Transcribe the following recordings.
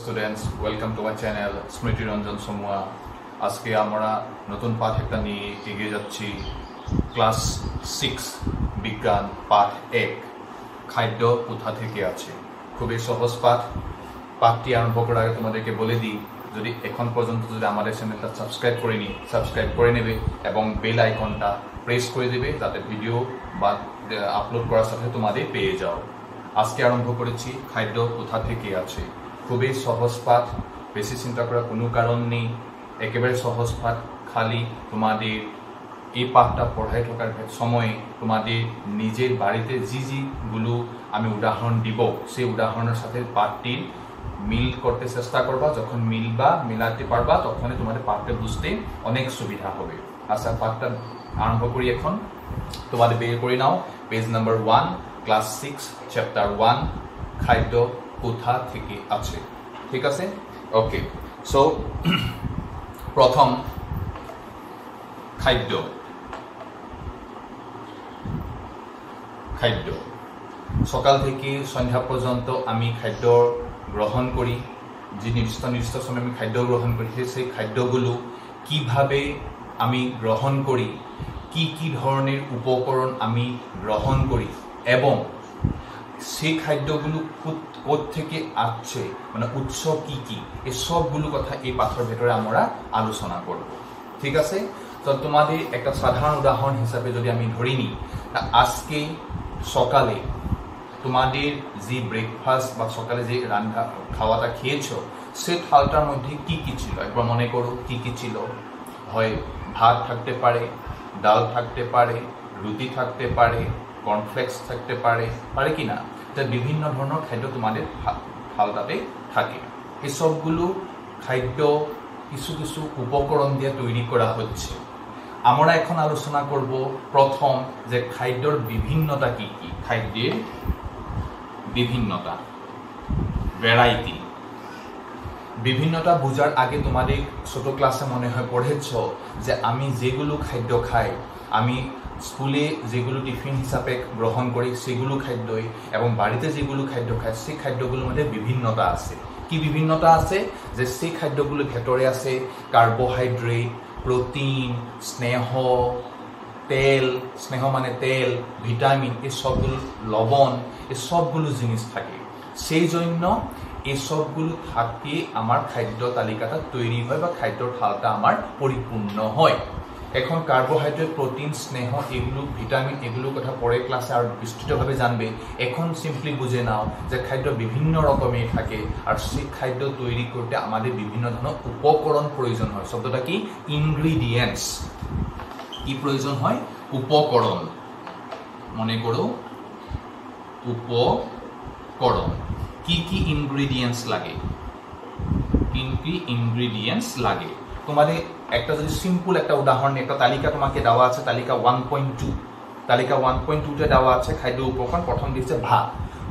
Students welcome to my channel Smriti Ranjan সমুয়া আজকে আমরা নতুন পাঠ একটা নিয়ে এগিয়ে যাচ্ছি। ক্লাস সিক্স, বিজ্ঞান, পাঠ এক, খাদ্য কোথা থেকে আছে? খুবই সহজ পাঠ। পাঠটি আরম্ভ করার আগে তোমাদেরকে বলে দিই, যদি এখন পর্যন্ত যদি আমাদের চ্যানেলটা সাবস্ক্রাইব করে নিই সাবস্ক্রাইব করে নেবে এবং বেল আইকনটা প্রেস করে দেবে, যাতে ভিডিও বা আপলোড করার সাথে তোমাদের পেয়ে যাও। আজকে আরম্ভ করেছি খাদ্য কোথা থেকে আছে? খুবই সহজ পাঠ। বেশি চিন্তা করার কোনো কারণ নেই। একেবারে সহজ পাঠ। খালি তোমাদের এই পাঠটা পড়াই থাকার সময়ে তোমাদের নিজের বাড়িতে জি জিগুলো আমি উদাহরণ দিব। সেই উদাহরণের সাথে পাঠটির মিল করতে চেষ্টা করবা। যখন মিলবা, মিলাতে পারবা, তখনই তোমাদের পাঠটা বুঝতে অনেক সুবিধা হবে। আচ্ছা পাঠটা আরম্ভ করি এখন। তোমাদের বের করে নাও। Page number one, class six, chapter one, খাদ্য কোথা থেকে আছে। ঠিক আছে? ওকে সো প্রথম খাদ্য। খাদ্য। সকাল থেকে সন্ধ্যা পর্যন্ত আমি খাদ্য গ্রহণ করি। যে নির্দিষ্ট নির্দিষ্ট সময় আমি খাদ্য গ্রহণ করি সেই খাদ্যগুলো কীভাবে আমি গ্রহণ করি, কি কি ধরনের উপকরণ আমি গ্রহণ করি, এবং সেই খাদ্যগুলো কোথ থেকে আসছে মানে উৎস কি কি? এই সবগুলো কথা এই পাথর ভেতরে আমরা আলোচনা করব। ঠিক আছে? তো তোমাদের একটা সাধারণ উদাহরণ হিসাবে যদি আমি ধরি নিই আজকে সকালে তোমাদের যে ব্রেকফাস্ট বা সকালে যে রান্না, খাওয়াটা খেয়েছো, সে থালটার মধ্যে কি কি ছিল? একবার মনে করো কি কি ছিল? হয় ভাত থাকতে পারে, ডাল থাকতে পারে, রুটি থাকতে পারে কর্নফ্লেক্স থাকতে পারে পারে কি না? বিভিন্ন ধরনের খাদ্য তোমাদের থালটাতে থাকে। এই সবগুলো খাদ্য কিছু কিছু উপকরণ দিয়ে তৈরি করা হচ্ছে। আমরা এখন আলোচনা করব প্রথম যে খাদ্যর বিভিন্নতা কি কি। খাদ্যের বিভিন্নতা ভ্যারাইটি বিভিন্নতা বোঝার আগে তোমাদের ছোট ক্লাসে মনে হয় পড়েছ যে আমি যেগুলো খাদ্য খাই, আমি স্কুলে যেগুলো টিফিন হিসাবে গ্রহণ করি সেগুলো খাদ্যই এবং বাড়িতে যেগুলো খাদ্য খাই সেই খাদ্যগুলোর মধ্যে বিভিন্নতা আছে। কি বিভিন্নতা আছে? যে সেই খাদ্যগুলোর ভেতরে আছে কার্বোহাইড্রেট প্রোটিন স্নেহ তেল স্নেহ মানে তেল ভিটামিন এই সবগুলো লবণ এই সবগুলো জিনিস থাকে। সেই জন্য এই সবগুলো থাকে আমার খাদ্য তালিকাটা তৈরি হয় বা খাদ্যর থালটা আমার পরিপূর্ণ হয়। এখন কার্বোহাইড্রেট প্রোটিন স্নেহ এগুলো ভিটামিন এগুলোর কথা পরে ক্লাসে আর বিস্তৃতভাবে জানবে। এখন সিম্পলি বুঝে নাও যে খাদ্য বিভিন্ন রকমের থাকে আর সেই খাদ্য তৈরি করতে আমাদের বিভিন্ন ধরনের উপকরণ প্রয়োজন হয়। শব্দটা কি? ইনগ্রিডিয়েন্টস কি প্রয়োজন হয়? উপকরণ মনে করো উপকরণ কি কি ইনগ্রিডিয়েন্টস লাগে? কি কি ইনগ্রিডিয়েন্টস লাগে? তোমাদের একটা যদি সিম্পল একটা উদাহরণ একটা তালিকা তোমাকে দেওয়া আছে, তালিকা ওয়ান পয়েন্ট টু তালিকা ওয়ান পয়েন্ট টুতে দেওয়া আছে খাদ্য উপকরণ, প্রথম দিচ্ছে ভাত।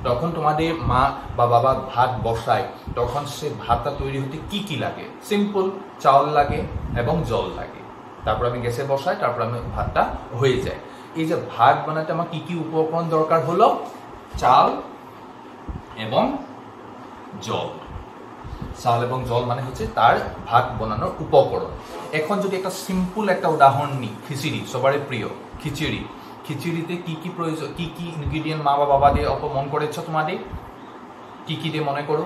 তখন তোমাদের মা বা বাবা ভাত বসায়, তখন সে ভাতটা তৈরি হতে কি কি লাগে? সিম্পল চাউল লাগে এবং জল লাগে। তারপর আমি গ্যাসে বসাই, তারপর আমি ভাতটা হয়ে যায়। এই যে ভাত বানাতে আমার কি কি উপকরণ দরকার হলো? চাল এবং জল। চাল এবং জল মানে হচ্ছে তার ভাত বানানোর উপকরণ। এখন যদি একটা সিম্পল একটা উদাহরণ নিই, খিচুড়ি, সবারই প্রিয়, খিচুড়ি। খিচুড়িতে কি কি প্রয়োজন, কি কি ইনগ্রিডিয়েন্ট মা বাবা দিয়ে অপ মন করেছ তোমাদের? কি কি দিয়ে মনে করো?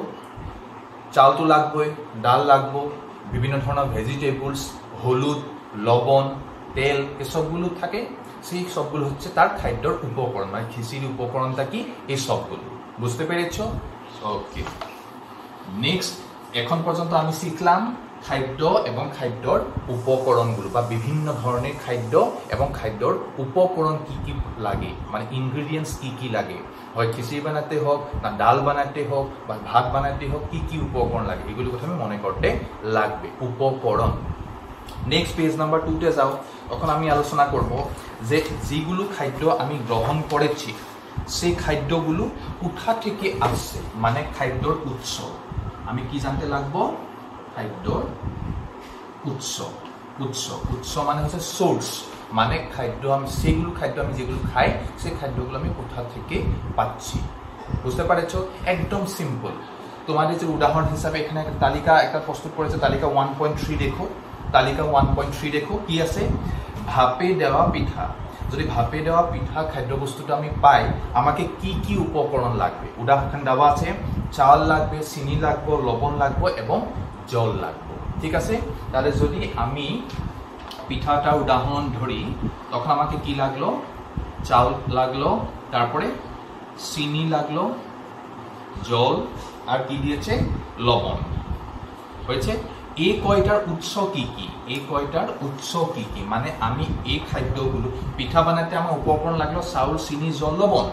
চাল তো লাগবে ডাল লাগবো, বিভিন্ন ধরনের ভেজিটেবলস হলুদ, লবণ, তেল, এসবগুলো থাকে। সেই সবগুলো হচ্ছে তার খাদ্যর উপকরণ। মানে খিচুড়ি উপকরণটা কি? এই সবগুলো বুঝতে পেরেছ? ওকে নেক্সট এখন পর্যন্ত আমি শিখলাম খাদ্য এবং খাদ্যর উপকরণগুলো বা বিভিন্ন ধরনের খাদ্য এবং খাদ্যর উপকরণ কি কি লাগে মানে ইনগ্রিডিয়েন্টস কি কি লাগে। হয় খিচুড়ি বানাতে হোক না ডাল বানাতে হোক, বা ভাত বানাতে হোক, কি কি উপকরণ লাগে এগুলো কথা আমি মনে করতে লাগবে। উপকরণ। নেক্সট পেজ নাম্বার টুতে যাও। তখন আমি আলোচনা করব যে যেগুলো খাদ্য আমি গ্রহণ করেছি, সেই খাদ্যগুলো কোথা থেকে আসছে মানে খাদ্যর উৎস। আমি কি জানতে লাগবো? খাদ্যর উৎস। উৎস। উৎস মানে হচ্ছে সোর্স মানে খাদ্য আমি, সেগুলো খাদ্য আমি যেগুলো খাই, সেই খাদ্যগুলো আমি কোথা থেকে পাচ্ছি? বুঝতে পারছ? একদম সিম্পল তোমাদের যে উদাহরণ হিসাবে এখানে একটা তালিকা, একটা প্রস্তুত করেছে, তালিকা ওয়ান পয়েন্ট থ্রি দেখো। তালিকা ওয়ান পয়েন্ট থ্রি দেখো। কি আছে? ভাপে দেওয়া পিঠা। যদি ভাপে দেওয়া পিঠা খাদ্যবস্তুটা আমি পাই, আমাকে কি কি উপকরণ লাগবে? উদাহরণ দেওয়া আছে, চাল লাগবে, চিনি লাগবে, লবণ লাগবে এবং জল লাগবে। ঠিক আছে? তাহলে যদি আমি পিঠাটা উদাহরণ ধরি, তখন আমাকে কি লাগল? চাল লাগল, তারপরে চিনি লাগল, জল, আর কি দিয়েছে? লবণ। হয়েছে? এই কয়টার উৎস কি কি? এই কয়টার উৎস কি কি? মানে আমি এই খাদ্যগুলো পিঠা বানাতে আমার উপকরণ লাগল চাউল, চিনি, জল লবণ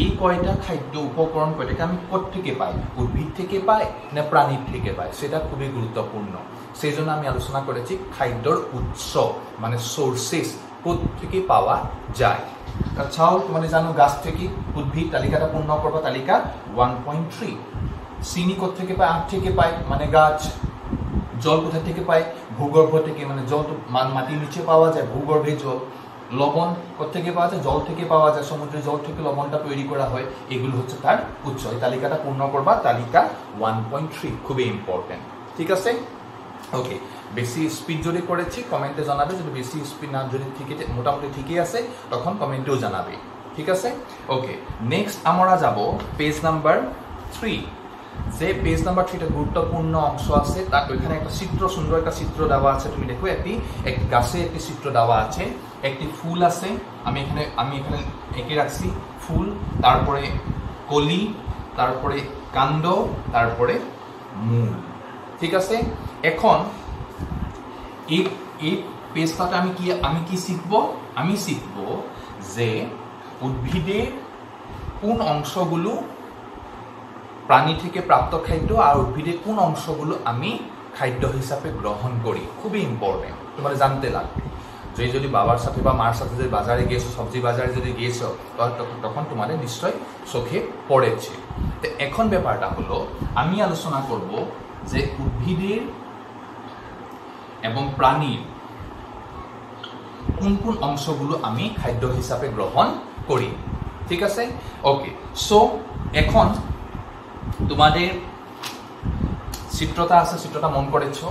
এই কয়টা খাদ্য উপকরণ কয়টাকে আমি থেকে পাই উদ্ভিদ থেকে পাই না প্রাণীর থেকে পাই সেটা খুবই গুরুত্বপূর্ণ সেই জন্য আমি আলোচনা করেছি খাদ্যর উৎস মানে সোর্সেস থেকে পাওয়া যায়। চাউল মানে জানো, গাছ থেকে উদ্ভিদ তালিকাটা পূর্ণ করবা তালিকা ওয়ান পয়েন্ট থ্রি চিনি থেকে পায়? আখ থেকে পায়। মানে গাছ। জল কোথা থেকে পায়? ভূগর্ভ থেকে মানে জল তো মাটির নিচে পাওয়া যায়, ভূগর্ভে জল। লবণ থেকে পাওয়া যায়? জল থেকে পাওয়া যায় সমুদ্রের জল থেকে লবণটা তৈরি করা হয়। এগুলো হচ্ছে তার উৎস। এই তালিকাটা পূর্ণ করবা, তালিকা ওয়ান পয়েন্ট থ্রি খুবই ইম্পর্টেন্ট ঠিক আছে? ওকে বেশি স্পিড যদি করেছি কমেন্টে জানাবে। যদি বেশি স্পিড না, যদি ঠিকই, মোটামুটি ঠিকই আছে, তখন কমেন্টেও জানাবে। ঠিক আছে? ওকে নেক্সট আমরা যাব পেজ নাম্বার থ্রি যে পেজ নাম্বার থ্রিটা গুরুত্বপূর্ণ অংশ আছে, তার ওইখানে একটা চিত্র, সুন্দর একটা চিত্র দেওয়া আছে। তুমি দেখো, একটি একটি গাছে একটি চিত্র দেওয়া আছে। একটি ফুল আছে। আমি এখানে আমি এখানে এঁকে রাখছি ফুল, তারপরে কলি, তারপরে কাণ্ড, তারপরে মূল। ঠিক আছে? এখন, এই এই পেজটাতে আমি কি আমি কি শিখব? আমি শিখব যে উদ্ভিদের কোন অংশগুলো প্রাণী থেকে প্রাপ্ত খাদ্য আর উদ্ভিদের কোন অংশগুলো আমি খাদ্য হিসাবে গ্রহণ করি? খুবই ইম্পর্টেন্ট তোমার জানতে লাগবে। যে যদি বাবার সাথে বা মার সাথে যদি বাজারে গিয়েছো, সবজি বাজারে যদি গিয়েছো তখন তোমাদের নিশ্চয় চোখে পড়েছে। তো এখন ব্যাপারটা হলো, আমি আলোচনা করব যে উদ্ভিদের এবং প্রাণীর কোন কোন অংশগুলো আমি খাদ্য হিসাবে গ্রহণ করি। ঠিক আছে? ওকে সো এখন তোমাদের চিত্রটা আছে, চিত্রটা মন করেছ।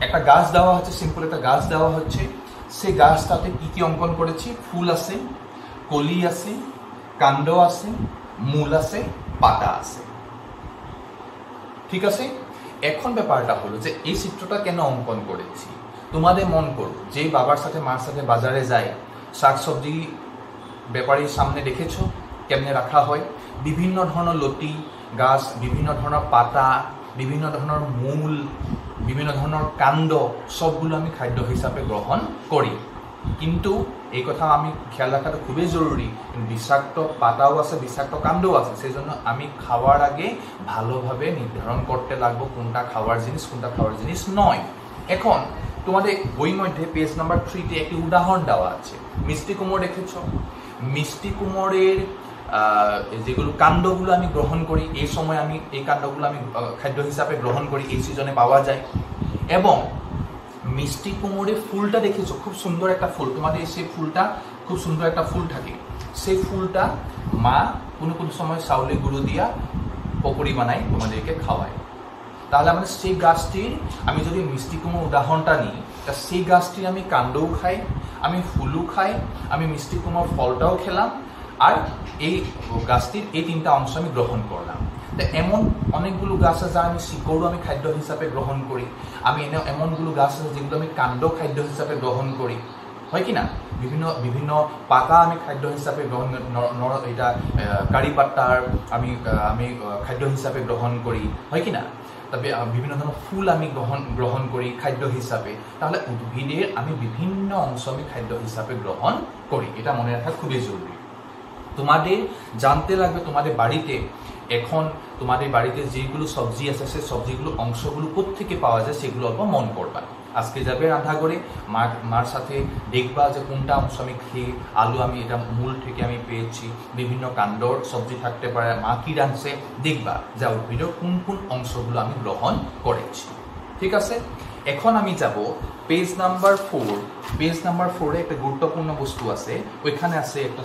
একটা গাছ দেওয়া হচ্ছে সিম্পল একটা গাছ দেওয়া হচ্ছে। সেই গাছটাতে কি কি অঙ্কন করেছি? ফুল আছে, কলি আছে, কাণ্ড আছে, মূল আছে, পাতা আছে। ঠিক আছে? এখন ব্যাপারটা হলো যে এই চিত্রটা কেন অঙ্কন করেছি? তোমাদের মন করো যেই বাবার সাথে, মার সাথে বাজারে যায়, শাকসবজি ব্যাপারীর সামনে দেখেছ, কেমনে রাখা হয়? বিভিন্ন ধরনের লতি গাছ, বিভিন্ন ধরনের পাতা, বিভিন্ন ধরনের মূল, বিভিন্ন ধরনের কাণ্ড, সবগুলো আমি খাদ্য হিসাবে গ্রহণ করি কিন্তু এই কথা আমি খেয়াল রাখাটা খুবই জরুরি বিষাক্ত পাতাও আছে, বিষাক্ত কাণ্ডও আছে। সেই জন্য আমি খাওয়ার আগে ভালোভাবে নির্ধারণ করতে লাগবো কোনটা খাওয়ার জিনিস কোনটা খাওয়ার জিনিস নয় এখন, তোমাদের বই মধ্যে পেজ নাম্বার থ্রিতে একটি উদাহরণ দেওয়া আছে। মিষ্টি কুমড় রেখেছ মিষ্টি কুমড়ের যেগুলো কাণ্ডগুলো আমি গ্রহণ করি এই সময় আমি, এই কাণ্ডগুলো আমি খাদ্য হিসাবে গ্রহণ করি এই সিজনে পাওয়া যায়। এবং মিষ্টি কুমড়ের ফুলটা দেখেছ, খুব সুন্দর একটা ফুল। তোমাদের সেই ফুলটা, খুব সুন্দর একটা ফুল থাকে। সেই ফুলটা মা কোনো কোনো সময় চাউলে গুঁড়ো দিয়া পকড়ি বানাই তোমাদেরকে খাওয়ায়। তাহলে আমাদের সেই গাছটির, আমি যদি মিষ্টি কুমড়ো উদাহরণটা নিই, তা সেই গাছটির আমি কাণ্ডও খাই, আমি ফুলও খাই, আমি মিষ্টি কুমড়োর ফলটাও খেলাম আর এই গাছটির এই তিনটা অংশ আমি গ্রহণ করলাম। এমন অনেকগুলো গাছ আছে যা আমি শিকড়ও আমি খাদ্য হিসাবে গ্রহণ করি। আমি এনে এমনগুলো গাছ আছে যেগুলো আমি কাণ্ড খাদ্য হিসাবে গ্রহণ করি। হয় কি না? বিভিন্ন বিভিন্ন পাতা আমি খাদ্য হিসাবে গ্রহণ এটা কারি পাত্তার আমি আমি খাদ্য হিসাবে গ্রহণ করি। হয় কি না? তবে বিভিন্ন ধরনের ফুল আমি গ্রহণ গ্রহণ করি খাদ্য হিসাবে। তাহলে উদ্ভিদের আমি বিভিন্ন অংশ আমি খাদ্য হিসাবে গ্রহণ করি। এটা মনে রাখা খুবই জরুরি। তোমাদের জানতে লাগবে তোমাদের বাড়িতে এখন তোমাদের বাড়িতে যেগুলো সবজি আছে, সেই সবজিগুলো, অংশগুলো থেকে পাওয়া যায় সেগুলো অল্প মন করবা। আজকে যাবে রান্না করে, মার মার সাথে দেখবা যে কোনটা অংশ আমি খেয়ে, আলু আমি, এটা মূল থেকে আমি পেয়েছি, বিভিন্ন কাণ্ডর সবজি থাকতে পারে, মা কি রাঁধছে, দেখবা। যা উদ্ভিদের কোন কোন অংশগুলো আমি গ্রহণ করেছি। ঠিক আছে? এখন আমি যাব page number four page number ফোরে একটা গুরুত্বপূর্ণ বস্তু আছে, ওইখানে আছে একটা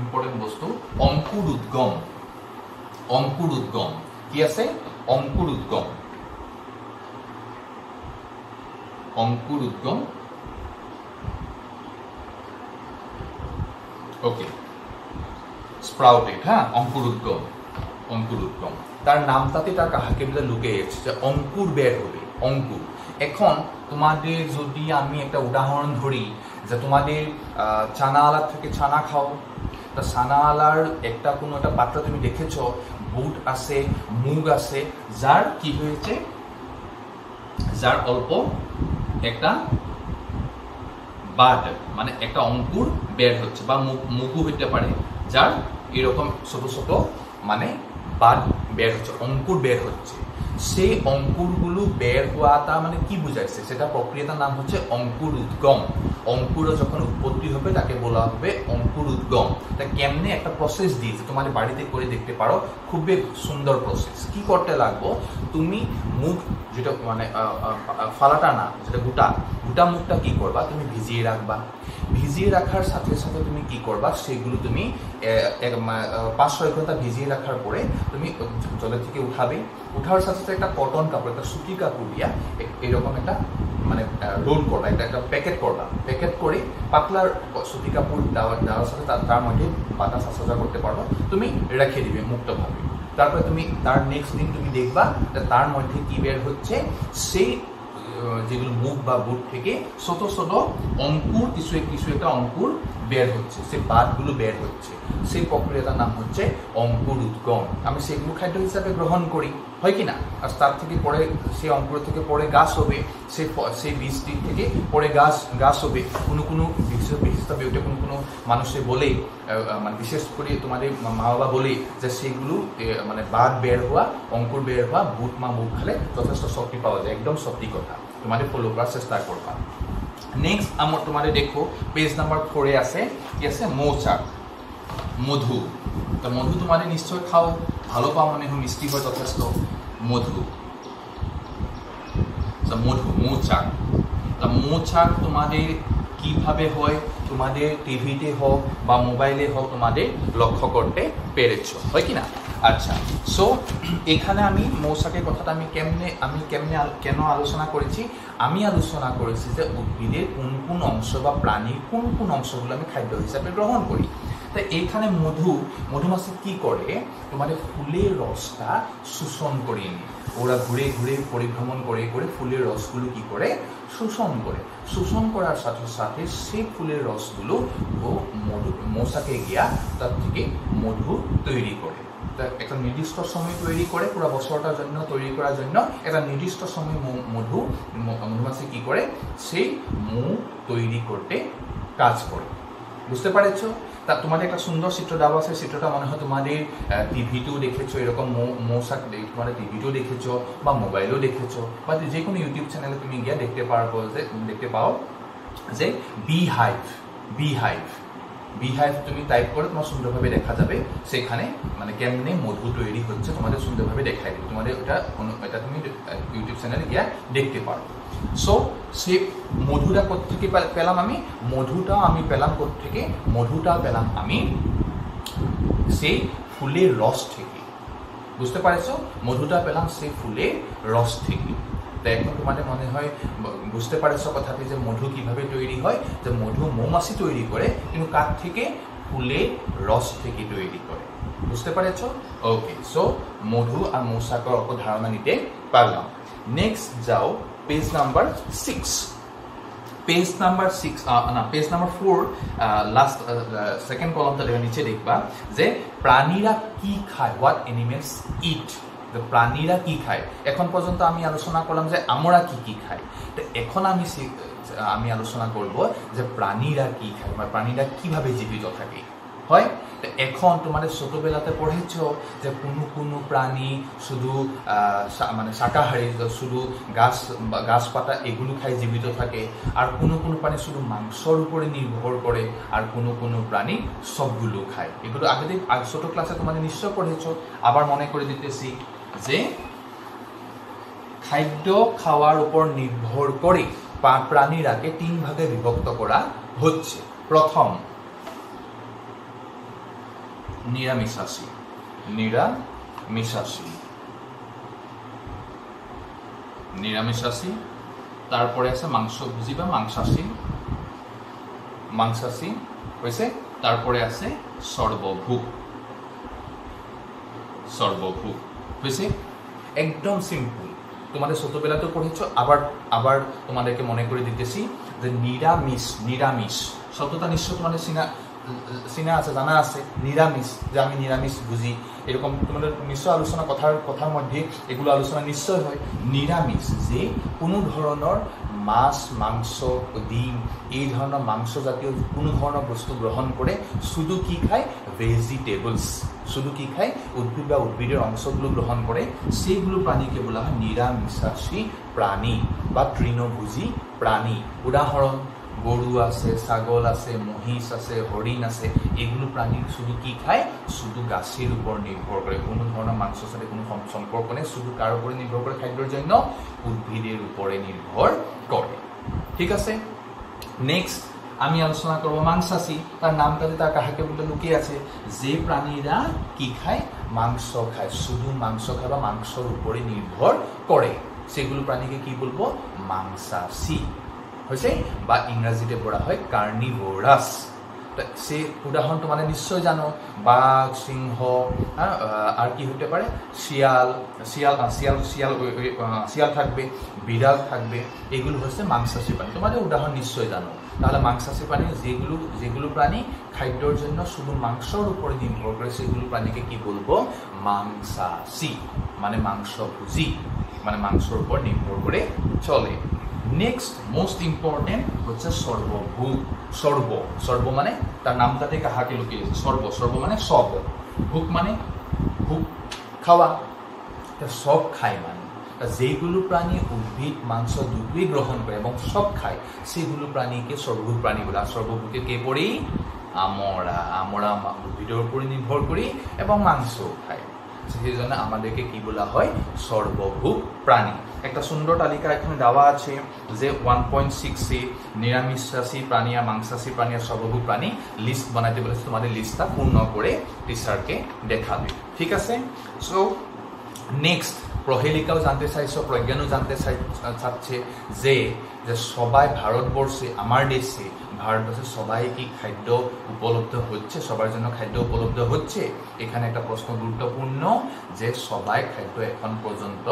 ইম্পর্টেন্ট বস্তু, অঙ্কুর উদ্গম। অঙ্কুর উদ্গম। কি আছে? অঙ্কুর উদ্গম। অঙ্কুর উদ্গম। ওকে স্প্রাউটেড হ্যাঁ? অঙ্কুর উদ্গম। অঙ্কুর উদ্গম। তার নামটাতে তার কাহাকে বলে লুকে গেছে যে অঙ্কুর বের হবে, অঙ্কুর। এখন তোমাদের যদি আমি একটা উদাহরণ ধরি যে তোমাদের চানাওয়ালার থেকে ছানা খাও তা ছানাওয়ালার একটা কোনো একটা পাত্র তুমি দেখেছ? বুট আছে, মুগ আছে, যার কি হয়েছে? যার অল্প একটা বাদ মানে একটা অঙ্কুর বের হচ্ছে বা মুগু হইতে পারে, যার এরকম ছোট ছোট মানে বাদ বের হচ্ছে, অঙ্কুর বের হচ্ছে। সেই অঙ্কুরগুলো বের হওয়াটা মানে কি বুঝাইছে? সেটা প্রক্রিয়াটার নাম হচ্ছে অঙ্কুর উদ্গম। অঙ্কুর যখন উৎপত্তি হবে, তাকে বলা হবে অঙ্কুর উদ্গম। তা কেমনে একটা প্রসেস দিয়েছে তোমাদের বাড়িতে করে দেখতে পারো, খুবই সুন্দর প্রসেস কি করতে লাগবো? তুমি মুখ যেটা মানে ফালাটা না, যেটা গোটা গোটা মুখটা কি করবা? তুমি ভিজিয়ে রাখবা। ভিজিয়ে রাখার সাথে সাথে তুমি কি করবা? সেগুলো তুমি পাঁচ ছয় ঘণ্টা ভিজিয়ে রাখার পরে তুমি জলের থেকে উঠাবে। উঠার সাথে সাথে একটা কটন কাপড়, একটা সুতি কাপড় দিয়া এরকম একটা মানে রোল করবা এটা একটা প্যাকেট করবা প্যাকেট করে, পাতলার সুতি কাপড় দেওয়ার দেওয়ার সাথে তার মধ্যে বাতাস আসা করতে পারবা, তুমি রেখে দিবে মুক্তভাবে। তারপরে তুমি তার নেক্সট দিন তুমি দেখবা তার মধ্যে কি বের হচ্ছে, সেই যেগুলো মুখ বা বুট থেকে ছোট ছোট অঙ্কুর, কিছু কিছু একটা অঙ্কুর বের হচ্ছে, সেই বাদগুলো বের হচ্ছে। সেই প্রক্রিয়াটার নাম হচ্ছে অঙ্কুর উদ্গম। আমি সেগুলো খাদ্য হিসাবে গ্রহণ করি, হয় কি না? আর তার থেকে পরে, সেই অঙ্কুর থেকে পরে গাছ হবে, সেই সেই বীজটি থেকে পরে গাছ গাছ হবে। কোনো কোনো বিশেষ বিশিষ্ট বিউটি কোনো কোনো মানুষে বলে মানে বিশেষ করে তোমাদের মা বাবা বলে যে সেগুলো মানে বাদ বের হওয়া, অঙ্কুর বের হওয়া, বুট, মা মুখ খালে যথেষ্ট শক্তি পাওয়া যায়, একদম সত্যি কথা। তোমাদের ফলো করার চেষ্টা করবা। নেক্সট আমার তোমাদের দেখো পেজ নাম্বার ফোরে আছে কি আছে মৌচাক মধু তা মধু তোমাদের নিশ্চয় খাও ভালো পাও মানে মিষ্টি হয় যথেষ্ট মধু মধু মৌচাক তা মৌচাক তোমাদের কীভাবে হয় তোমাদের টিভিতে হোক বা মোবাইলে হোক তোমাদের লক্ষ্য করতে পেরেছ হয় কি না আচ্ছা সো এখানে আমি মৌসাকের কথাটা আমি কেমনে আমি কেমনে কেন আলোচনা করেছি? আমি আলোচনা করেছি যে উদ্ভিদের কোন কোন অংশ বা প্রাণীর কোন কোন অংশগুলো আমি খাদ্য হিসাবে গ্রহণ করি। তা এইখানে মধু মধুমাছি কি করে? তোমাদের ফুলের রসটা শোষণ করে নি ওরা ঘুরে ঘুরে পরিভ্রমণ করে করে ফুলের রসগুলো কি করে? শোষণ করে। শোষণ করার সাথে সাথে সেই ফুলের রসগুলো ও মধু মশাকে গিয়া তার থেকে মধু তৈরি করে। একটা নির্দিষ্ট সময় তৈরি করে, পুরো বছরটার জন্য তৈরি করার জন্য একটা নির্দিষ্ট সময় মধু মধুমাছি কি করে? সেই মৌ তৈরি করতে কাজ করে। বুঝতে পারেছ? তা তোমাদের একটা সুন্দর চিত্র দেওয়া আছে, চিত্রটা মনে হয় তোমাদের টিভিতেও দেখেছ, এরকম মৌসাক তোমাদের টিভিতেও দেখেছ, বা মোবাইলেও দেখেছ, বা যে কোনো ইউটিউব চ্যানেলে তুমি গিয়ে দেখতে পারব যে, দেখতে পাও যে bee hive bee hive beehive তুমি টাইপ করে, তোমার সুন্দরভাবে দেখা যাবে। সেখানে মানে কেমনে মধু তৈরি হচ্ছে তোমাদের সুন্দরভাবে দেখাই দেবে। তোমাদের ওটা এটা তুমি ইউটিউব চ্যানেলে গিয়ে দেখতে পারো। সো সে মধুটা থেকে পেলাম আমি? মধুটা আমি পেলাম থেকে মধুটা পেলাম আমি সেই ফুলের রস থেকে। বুঝতে পারছ? মধুটা পেলাম সেই ফুলের রস থেকে। তা এখন তোমাদের মনে হয় বুঝতে পারছ কথাটি যে মধু কীভাবে তৈরি হয়? যে মধু মৌমাছি তৈরি করে, কিন্তু কার থেকে? ফুলে রস থেকে তৈরি করে। বুঝতে পারছ? ওকে সো মধু আর মৌসাকর অল্প ধারণা নিতে পারলাম। নেক্সট যাও page number six page number six না page number four last second কলমটা দেখে নিচে দেখবা যে প্রাণীরা কি খায়? হোয়াট এনিমেলস ইট প্রাণীরা কি খায়? এখন পর্যন্ত আমি আলোচনা করলাম যে আমরা কি কি খাই। তো এখন আমি আমি আলোচনা করব যে প্রাণীরা কি খায় বা প্রাণীরা কীভাবে জীবিত থাকে। হয়? তো এখন তোমাদের ছোটবেলাতে পড়েছ যে কোনো কোনো প্রাণী শুধু মানে শাকাহারী, শুধু গাছ, গাছপাতা এগুলো খাই জীবিত থাকে। আর কোনো কোনো প্রাণী শুধু মাংসর উপরে নির্ভর করে, আর কোনো কোনো প্রাণী সবগুলো খায়। এগুলো আগে ছোট ক্লাসে তোমাদের নিশ্চয় পড়েছ। আবার মনে করে দিতেছি যে খাদ্য খাওয়ার উপর নির্ভর করে প্রাণীরাকে তিন ভাগে বিভক্ত করা হচ্ছে। প্রথম, নিরামিষাশী। নিরামিষাশী। নিরামিষাশী, তারপরে আছে মাংসভোজী বা মাংসাশী। মাংসাশী হয়েছে তারপরে আছে সর্বভূক সর্বভূক হয়েছে একদম সিম্পল তোমাদের ছোটবেলাতেও পড়েছ, আবার আবার তোমাদেরকে মনে করে দিতেছি যে নিরামিষ নিরামিষ। শব্দটা নিশ্চয় তোমাদের সিনা সিনা আছে, জানা আছে, নিরামিষ, যে আমি নিরামিষ বুঝি। এরকম তোমাদের নিশ্চয় আলোচনা কথার কথার মধ্যে এগুলো আলোচনা নিশ্চয় হয়। নিরামিষ, যে কোনো ধৰণৰ মাছ, মাংস, ডিম, এই ধৰণৰ মাংস জাতীয় কোনো ধৰণৰ বস্তু গ্ৰহণ কৰে শুধু কি খায়? ভেজিটেবলস শুধু কি খায়? উদ্ভিদ বা উদ্ভিদের অংশগুলো গ্রহণ করে। সেইগুলো প্রাণীকে বলা হয় নিরামিষাশী প্রাণী বা তৃণভোজী প্রাণী উদাহরণ গরু আছে ছাগল আছে মহিষ আছে হরিণ আছে। এগুলো প্রাণী শুধু কি খায়? শুধু গাছের উপর নির্ভর করে কোনো ধরনের মাংসের সাথে কোনো সম- সম্পর্ক নেই। শুধু কার উপরে নির্ভর করে খাদ্যের জন্য উদ্ভিদের উপরে নির্ভর করে ঠিক আছে? নেক্সট আমি আলোচনা করব মাংসাশী। তার নামটাতে তার কাহাকে বলে লুকিয়ে আছে যে প্রাণীরা কি খায়? মাংস খায়। শুধু মাংস খায় বা মাংসর উপরে নির্ভর করে। সেগুলো প্রাণীকে কি বলব? মাংসাশী। হয়েছে? বা ইংরাজিতে বলা হয় কার্নিভোরাস। সে উদাহরণ তোমাদের নিশ্চয় জানো। বাঘ সিংহ হ্যাঁ, আর কি হতে পারে? শিয়াল শিয়াল শিয়াল শিয়াল শিয়াল থাকবে বিড়াল থাকবে। এগুলো হচ্ছে মাংসাশী প্রাণী। তোমাদের উদাহরণ নিশ্চয় জানো। তাহলে মাংসাশী প্রাণী, যেগুলো যেগুলো প্রাণী খাদ্যর জন্য শুধু মাংসর উপরে নির্ভর করে সেগুলো প্রাণীকে কি বলব? মাংসাশী মানে মাংসভোজী মানে মাংসর উপর নির্ভর করে চলে। নেক্সট মোস্ট ইম্পর্টেন্ট হচ্ছে সর্বভূক সর্ব সর্ব মানে তার নামটাতে কাহাকে লুকিয়েছে সর্ব সর্ব মানে সব। ভুক মানে ভুক খাওয়া। সব খায় মানে যেগুলো প্রাণী উদ্ভিদ, মাংস দুটোই গ্রহণ করে এবং সব খায়, সেগুলো প্রাণীকে সর্বভূক প্রাণী বলে, আর সর্বভূকে কে পড়ি? আমরা। আমরা উদ্ভিদের উপরে নির্ভর করি এবং মাংস খাই। সেই জন্য আমাদেরকে কি বলা হয়? সর্বভূক প্রাণী। একটা সুন্দর তালিকা এখানে দেওয়া আছে যে ওয়ান পয়েন্ট সিক্সে নিরামিষাশী প্রাণী আর মাংসাশী প্রাণী আর সর্বভূক প্রাণী লিস্ট বানাতে বলেছে, তোমাদের লিস্টটা পূর্ণ করে টিচারকে দেখাবে। ঠিক আছে? সো নেক্সট প্রহেলিকাও জানতে চাইছো প্রজ্ঞানও জানতে চাই চাচ্ছে যে যে সবাই ভারতবর্ষে আমার দেশে ভারতবর্ষে সবাই কি খাদ্য উপলব্ধ হচ্ছে সবার জন্য খাদ্য উপলব্ধ হচ্ছে এখানে একটা প্রশ্ন গুরুত্বপূর্ণ যে সবাই খাদ্য এখন পর্যন্ত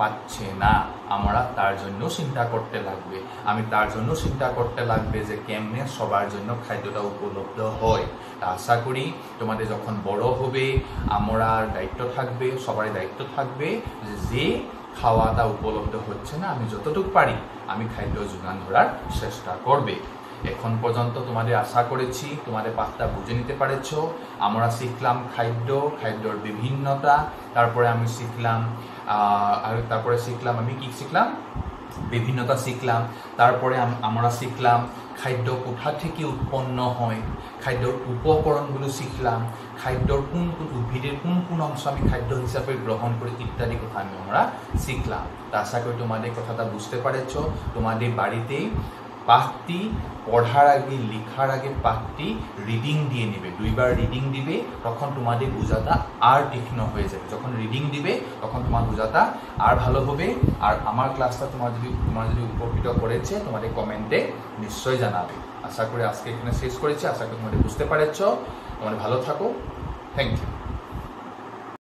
পাচ্ছে না। আমরা তার জন্য চিন্তা করতে লাগবে। আমি তার জন্য চিন্তা করতে লাগবে যে কেমনে সবার জন্য খাদ্যটা উপলব্ধ হয়। তা আশা করি তোমাদের যখন বড় হবে, আমরা দায়িত্ব থাকবে, সবারই দায়িত্ব থাকবে যে খাওয়াটা উপলব্ধ হচ্ছে না, আমি যতটুকু পারি, আমি খাদ্য যোগান ধরার চেষ্টা করবে। এখন পর্যন্ত তোমাদের আশা করেছি, তোমাদের পাঠটা বুঝে নিতে পারেছ। আমরা শিখলাম খাদ্য, খাদ্যর বিভিন্নতা, তারপরে আমি শিখলাম আর তারপরে শিখলাম, আমি কি শিখলাম? বিভিন্নতা শিখলাম। তারপরে আমরা শিখলাম খাদ্য কোথা থেকে উৎপন্ন হয়, খাদ্যর উপকরণগুলো শিখলাম, খাদ্যর কোন কোন উদ্ভিদের কোন কোন অংশ আমি খাদ্য হিসাবে গ্রহণ করি ইত্যাদি কথা আমি আমরা শিখলাম। তা আশা করি তোমাদের কথাটা বুঝতে পারেছ। তোমাদের বাড়িতেই পাঠটি পড়ার আগে, লেখার আগে পাঠটি রিডিং দিয়ে নেবে। দুইবার রিডিং দিবে, তখন তোমাদের বোঝাটা আর তীক্ষ্ণ হয়ে যাবে। যখন রিডিং দিবে, তখন তোমার বোঝাটা আর ভালো হবে। আর আমার ক্লাসটা তোমার যদি তোমার যদি উপকৃত করেছে, তোমাদের কমেন্টে নিশ্চয়ই জানাবে। আশা করি আজকে এখানে শেষ করেছি। আশা করি তোমাদের বুঝতে পারেছ। তোমাদের ভালো থাকো। Thank you